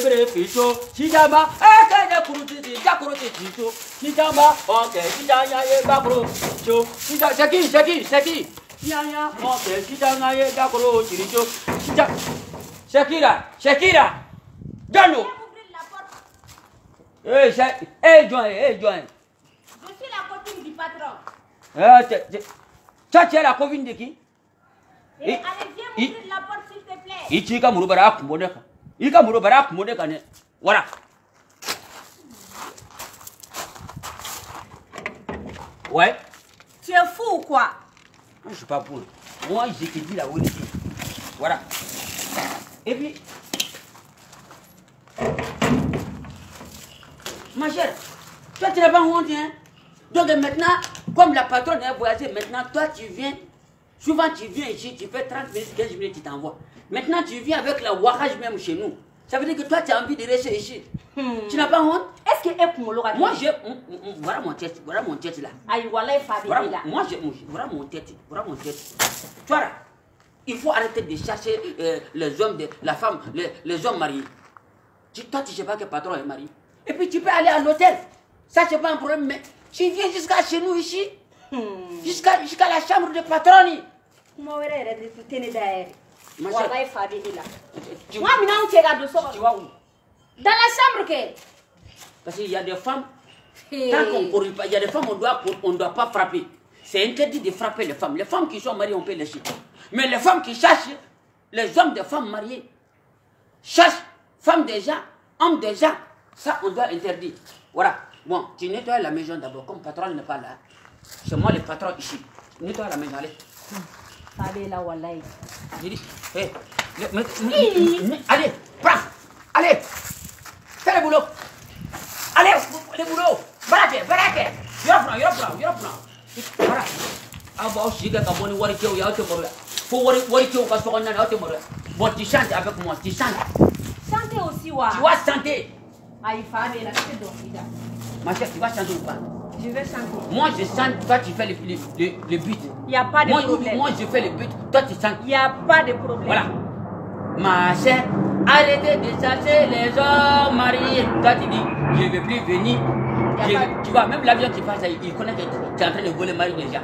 ebere fito chijamba ekene kurutiti jakurutiti to chijamba oke chijanya ye bakuru cho chija seki seki seki chijanya oke chijanya ye bakuru chiricho chija Shakira Shakira Jalo Eh hey, hey, join hey join. Je suis la copine du patron Ah tu tu es la copine de qui Et allez viens m'ouvrir la porte s'il te plaît Ichika murubara akumboneka kumone ka. Muru bara kumone ka ne. Voilà. Ouais. Tu es fou ou quoi? Je suis pas pour. Moi, je te dis la vérité. Voilà. Et puis. Ma chère, toi, tu n'as pas honte, hein? Donc maintenant, comme la patronne est voyagée, maintenant, toi, tu viens. Souvent, tu viens ici, tu fais 30 minutes, 15 minutes, tu t'envoies. Maintenant, tu viens avec la ouahage même chez nous. Ça veut dire que toi, tu as envie de rester ici. Tu n'as pas honte? Est-ce que est pour le Moi, j'ai. mm, mm, mm, Voilà mon tête, voilà mon tête là. Aïe, voilà, là. moi, j'ai, voilà mon tête. Voilà mon tête. Tu vois là, il faut arrêter de chercher euh, les hommes, de, la femme, les, les hommes mariés. Tu, toi, tu sais pas que le patron est marié. Et puis, tu peux aller à l'hôtel. Ça, c'est pas un problème. Mais tu viens jusqu'à chez nous ici, jusqu'à, jusqu'à la chambre de patron. Kuma wɛrɛ yɛrɛ de tɛ ne da yɛrɛ Ma walayi chère, fa bɛ e la tu, n ka minɛnw cɛ ka don so tu kɔnɔ vas où? Dans la chambre kɛ Parce qu'il y a des femmes, tant qu'on ne corrige pas, il y a des femmes, on doit, on doit pas frapper. C'est interdit de frapper les femmes. Les femmes qui sont mariées, on peut les laisser. Mais les femmes qui cherchent, les hommes des femmes mariées, cherchent femmes des gens, hommes des gens, ça, on doit interdire. Voilà. Bon, tu nettoies la maison d'abord, comme patron n'est pas là. C'est moi le patron ici. Nettoie la maison, allez. e la walayi J'ai dit, hé, allez, prends, allez, fais le boulot. Allez, le boulot. Barake, barake. Fana, yɔrɔ fana. Voilà. Aw b'aw sigi kɛ ka bɔ ni wari aw tɛ malo yan. Fo wari wari kɔnɔna na, aw tɛ malo yan. Bon, tu chantes avec moi, tu chantes. santé aussi wa Tu vas chanter. ayi fa bɛ e la tɛ dɔnkili da Ma chère, tu vas chanter ou pas? Je vais chanter Moi, je chante, toi, tu fais le, le, le, le beat. y a pas de Moi, problème moi, je fais le beat, toi, tu chantes. y a pas de problème Voilà. Ma chère, arrêtez de chercher les hommes mariés. Toi, tu dis, je ne veux plus venir. Je pas- tu vois, même l'avion qui passe, il connaît que tu es en train de voler mari déjà.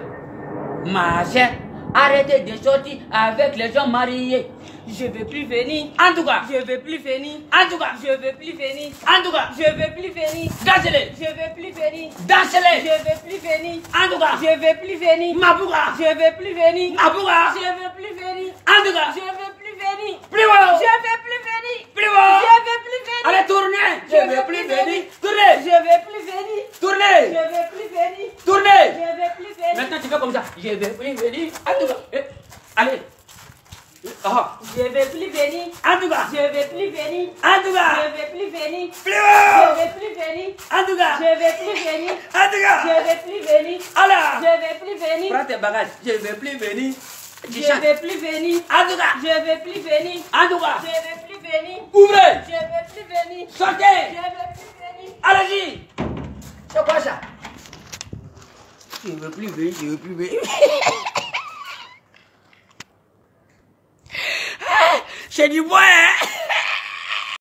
Ma chère, arrêtez de sortir avec les hommes mariés. je veux plus venir. En tout cas, je veux plus venir. En tout cas, je veux plus venir. en tout cas, je veux plus venir. Dansez-les, je veux plus venir. Dansez-les. je veux plus venir. En tout cas, je veux plus venir. Mabouga, je veux plus venir. Mabouga. je veux plus venir. En tout cas, je veux plus venir plus haut, je veux plus venir plus haut. je veux plus venir Allez, tournez. Je Je ne veux veux plus plus venir. venir. Tournez, je veux plus venir je tournez, veux plus venir tournez. je veux plus venir Maintenant, tu fais comme ça. Je vais plus venir. En tout cas, eh, allez. Ah, je veux plus venir en tout cas, je veux plus venir en tout je cas, veux plus venir plus je haut. veux plus venir En tout cas, je veux plus venir en tout je cas. veux plus venir Alors, je veux plus venir prends tes bagages. Je ne vais plus venir. Je chantes. veux plus venir En tout cas, je veux plus venir en tout cas, je veux plus venir ouvrez, je veux plus venir je sortez. veux plus venir Allez-y. C'est quoi ça Je ne veux plus venir, je ne veux plus venir. C'est du bois, hein